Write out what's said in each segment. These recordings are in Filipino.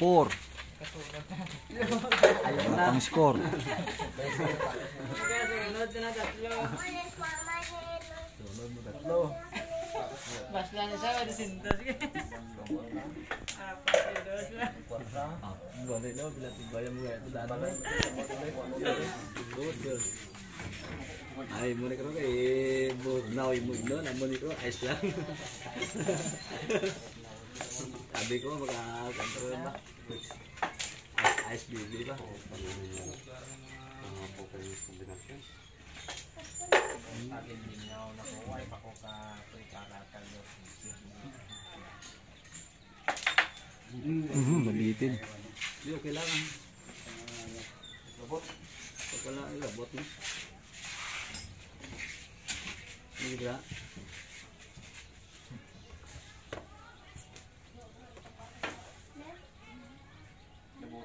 4. Wala pang score. Basta na siya, ada sinta sige. Apa sih dos lah. Boleh Ay, muna ka rin kay mo now mo no, na muna ko ice lang. Sabi ko maka kontrol ba. Ice baby ba? Mhm, mabitin. Di okay lang. Robot. Pag wala ang robot mo. Hindi ba?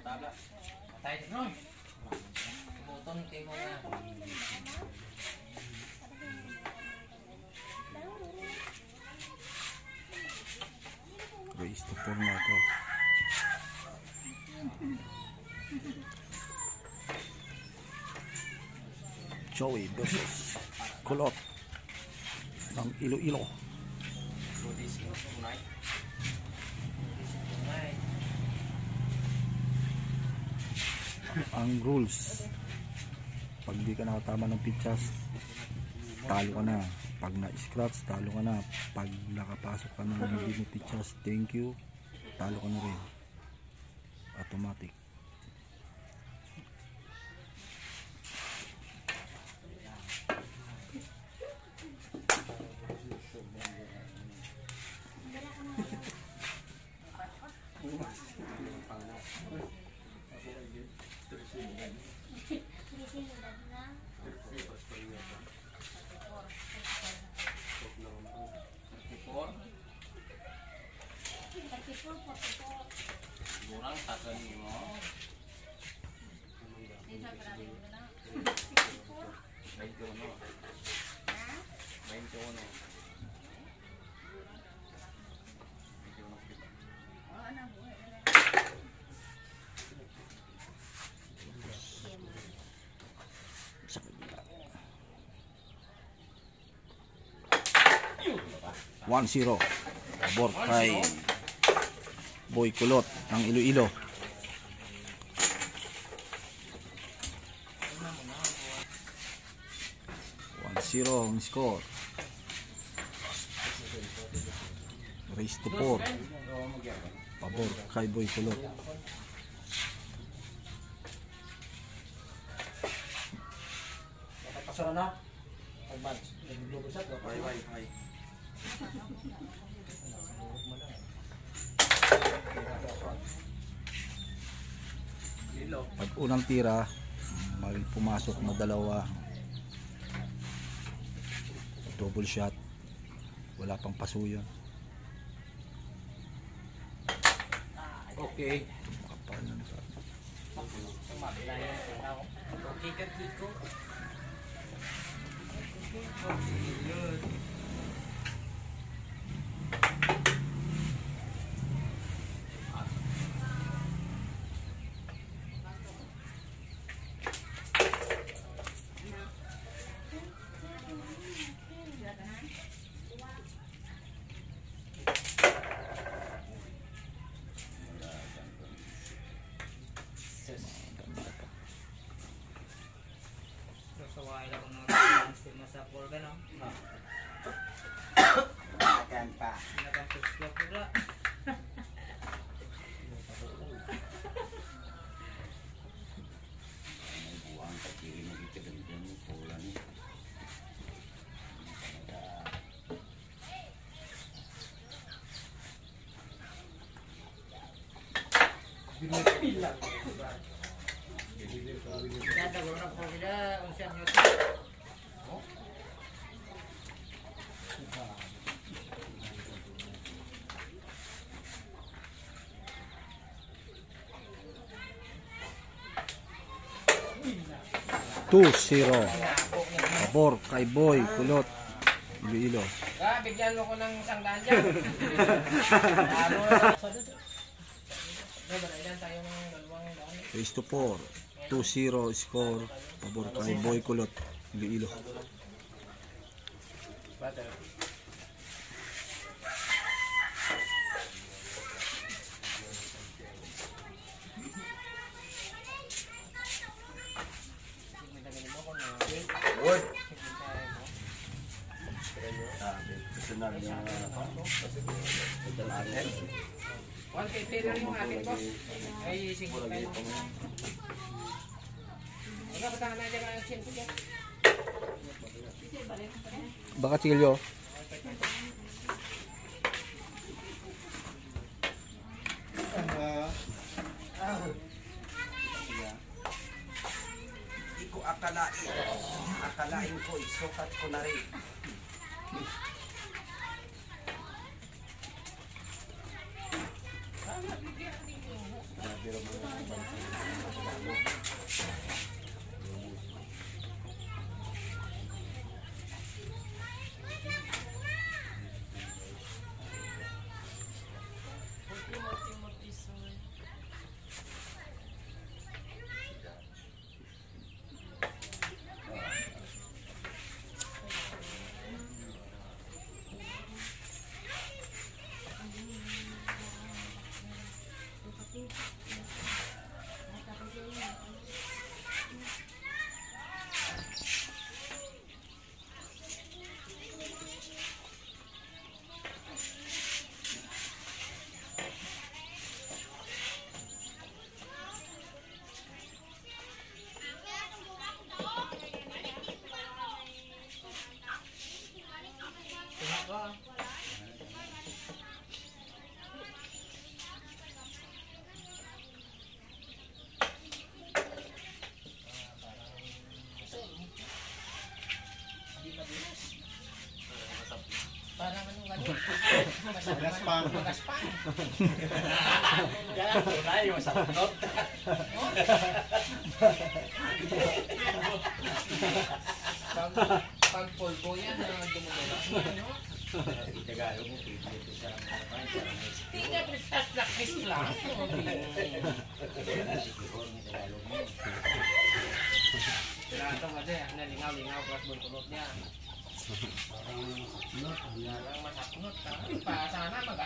Patay din ron. Button timo na. Raise to 4 na ito. Joey versus Kulot ng Iloilo. Ang rules, pag di ka nakatama ng pitchas, talo ka na. Pag na-scratch, talo ka na. Pag nakapasok ka ng hindi mo pitchas, thank you, talo ka na rin. Automatic. Kurang satu nih mo. Baik uno. Baik uno. Sa kabila. 1-0. Pabor kay Boy Kulot ng Iloilo. Zero ang score. Race to 4. Pabor kay Boy Kulot. Pasara na. Advance. Nag-globo shot. Bye bye bye. Pag unang tira, may pumasok na dalawa. Double shot. Wala pang pasuyo. Okay. Makapal na sa Kikat kiko. Saway lang mga sa pool ka no. Akan pa. Nakatuslo ko 2-0. Pabor kay Boy Kulot. Iloilo. Ah, bigyan mo ko ng isang daan dyan. Face to 4. 2-0 score. Pabor kay Boy Kulot. Iloilo. Natin. One kay Taylor yung akin, boss. Ay, kayo. Wala, patahan na dyan ang singko dyan. Baka Chilyo. Hindi ko akalain. Akalain ko, isukat ko na rin. Parang anong gano'n? Magaspang. Magaspang. Kaya tunay yung sakot. Pag, pag polvo yan, na dumulala. Ano? Tagalog mo, pipili sa Hindi na pristas lakis lang. Tinato ka dyan, nalingaw-lingaw plus bulkulot niya. Larang mah haknot, tapi bahasana mah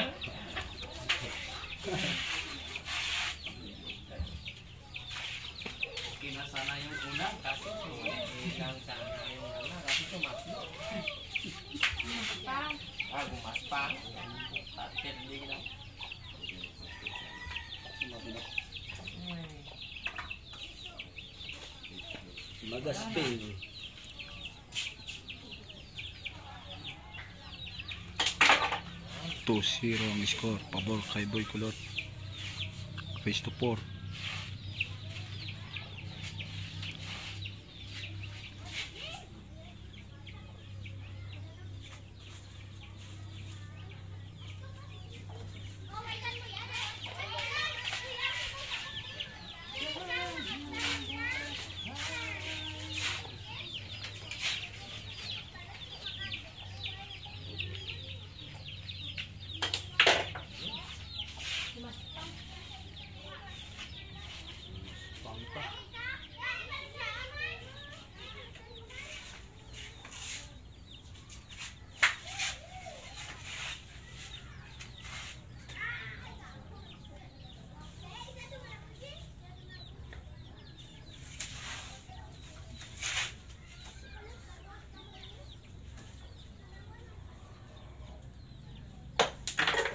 Magasping. Two zero ang score. Pabor kay Boy Kulot. Face to 4.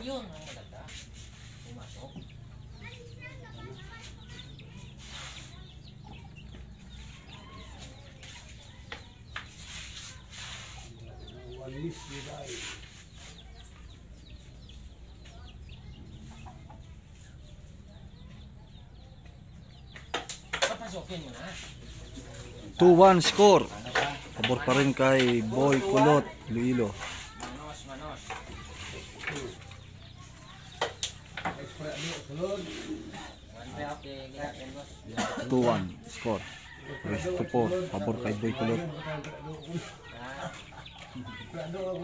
Yun ang maganda. Pumasok. Papasokin mo na. 2-1 score. Pabor pa rin kay Boy Kulot. Iloilo. Manos, manos. One Kaya okay, ginagawa boss. 2-1 score. Race to 4. Pabor kay Boy Kulot. Ah, Ano oh,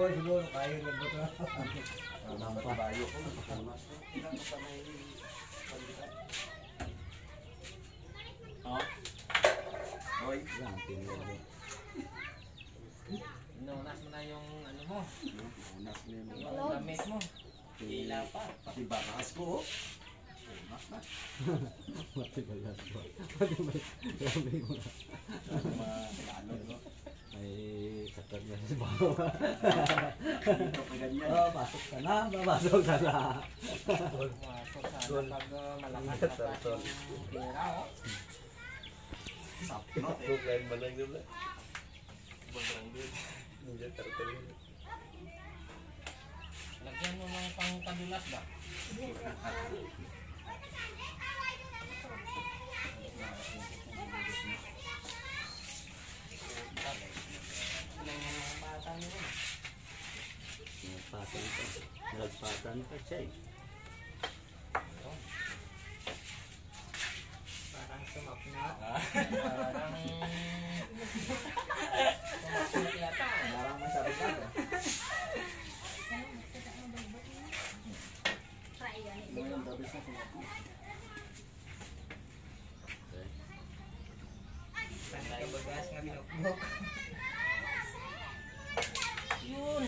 inunas mo na yung ano mo, unas na yung gamit mo. Ilaw pa. pati bakas ko. Oh. Unas na. Matigal na ito. Matigal. Grabe mo na. Ano, no? May sakit na si Bao. Dito pa ganyan. Oh, pasok ka na. Papasok ka na. Pumasok sana pag uh, malakas na pa yung tira, oh. Sapno, eh. Bukan malang dulu. Ninja turtle. Lagyan mo ng pangkadulas ba? Ilan yung mga bata nyo rin? Nagpatan ka. Nagpatan ka siya eh. Parang sumapnat. Parang... Sumapnat yata. Parang Sanday bagas nga binukbok. Yun!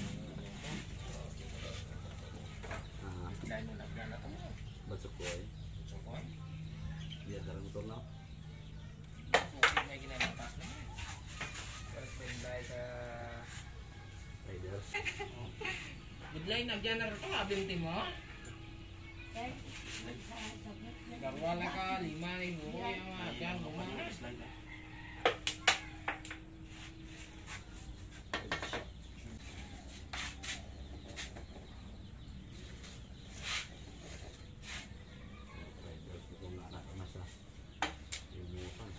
Budlay, nagyan na ito, abinti mo. Garwa na ka, lima ni buho yung mga dyan, bumanas. Riders ko nga nakamasa. Lumutan.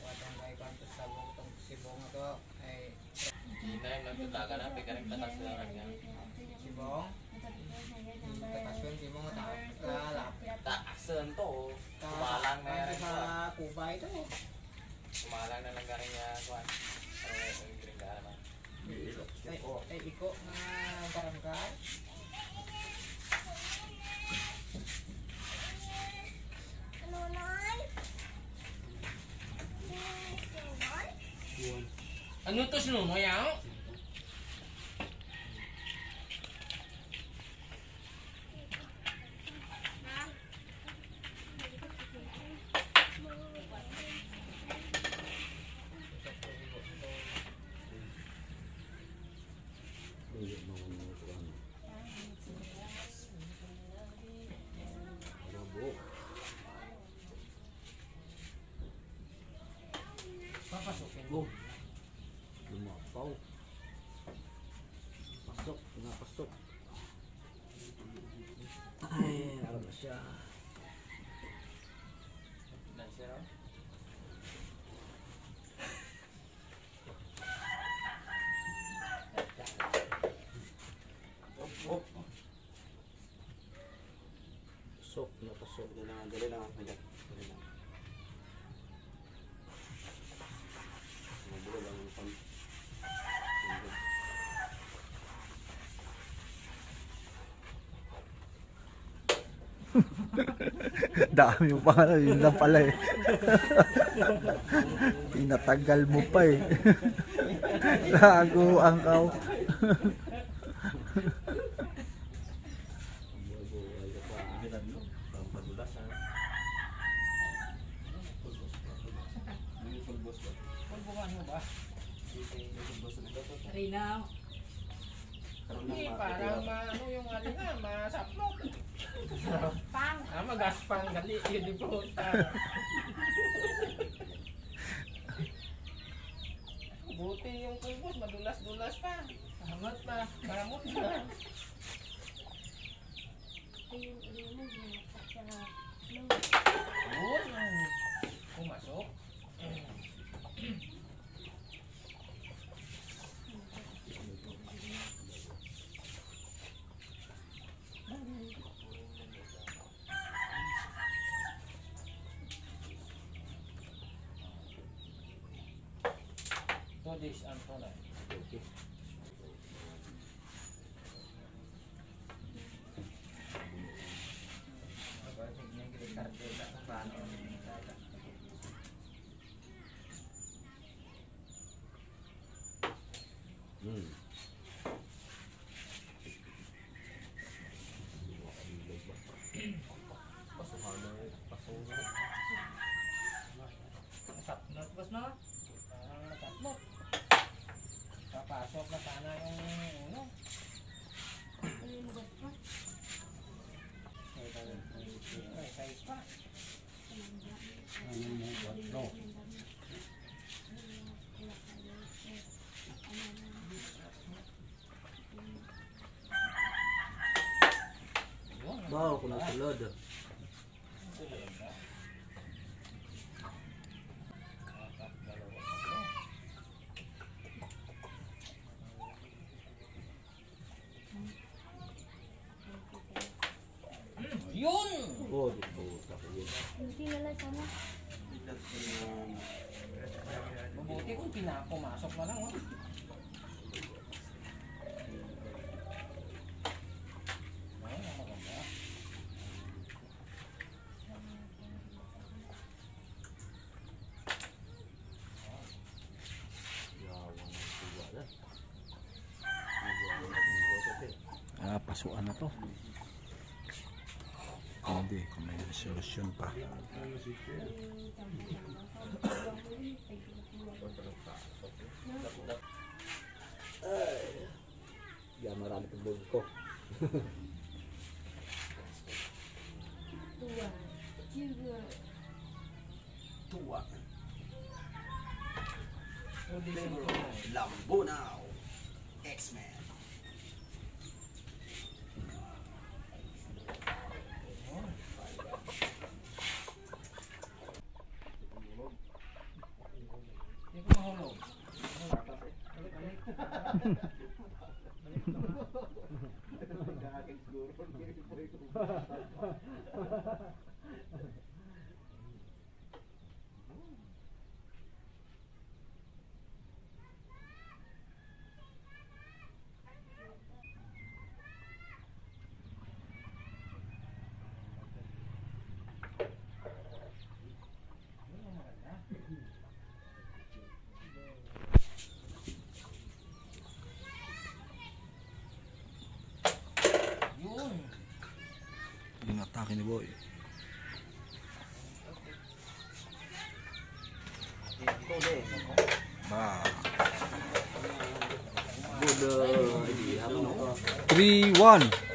Watang kay kantos sa buong itong sibong ito ay... Hindi na yung nagtataga na, pagkaring tatas na lang yan. Sibong? Tatas yun, sibong mo lalap. Taksen to, kumalang na yan. sa Cuba ito. Kumalang na lang galing niya, kuhan. Ano yung yung green ka naman. Ay, ay iko nga barangay. Ano to sinuno yaw? Lumapaw. Pasok. Napasok. Ay, ano ba siya? Nice, you know? Pasok. Napasok. Dali lang, dali lang. Dali lang. Mabulo lang Dami mo pa nga, yun lang pala eh. Tinatagal mo pa eh. Lago ang kaw. Pulbuhan mo ba? Rina, Hindi, parang ma, ano yung ano na, masaplok. pang. Ah, magaspang gali, yun di puta. Buti yung pulbos, madulas-dulas pa. Hamot na, maramot na. Yun, ang pumasok. To this and to that. Hmm. Sapnot bos no? Parang nasapnot. Papasok na sana yung ano. May size pa. Yun, Bawa ko na sulod. Yun! Oh, di ko ko yun. Mabuti kung pinapumasok na lang, oh. Ayun, ang maganda. Yawan ng tuwa na. Yawan ng tuwa kasi. Ah, pasuan na to. Hindi, kung may solusyon pa. Kaya marami pang bug ko. Tuwa. Is Flavor of Lambunaw. X-Men. Ni Boy. Ba. Good uh, idea mo no. 3-1.